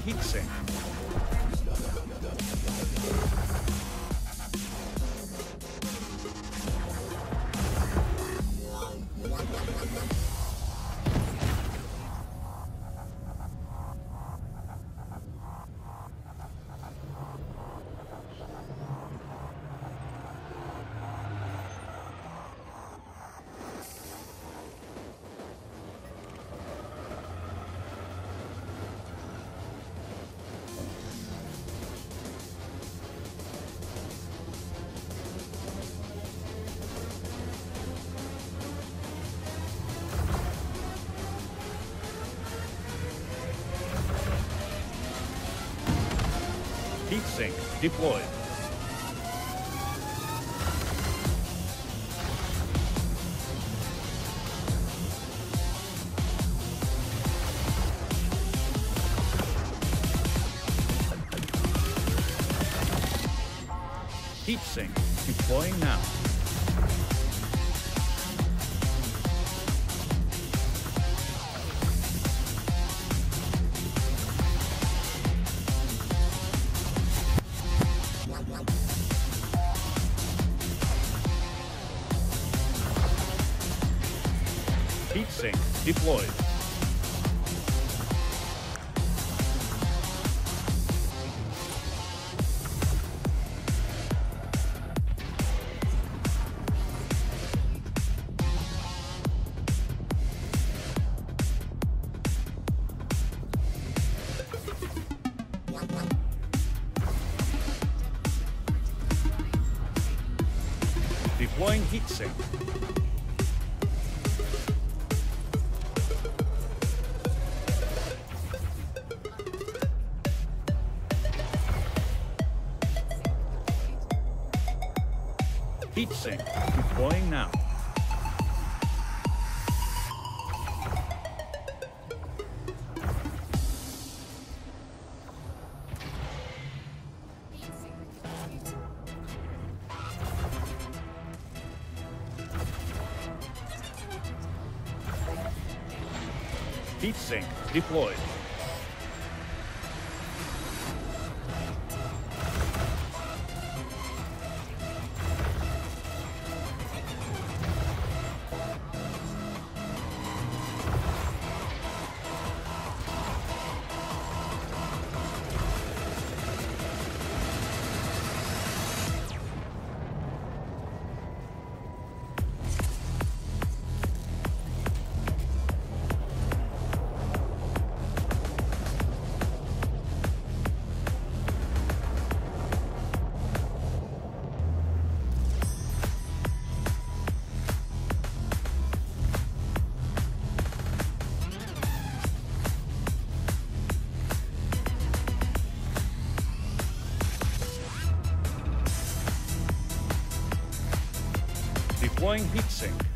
Heatsink. Heatsink deployed. Heatsink deploying now. Deploying heatsink. Heatsink deploying now. Heatsink deployed. Deploying heatsink.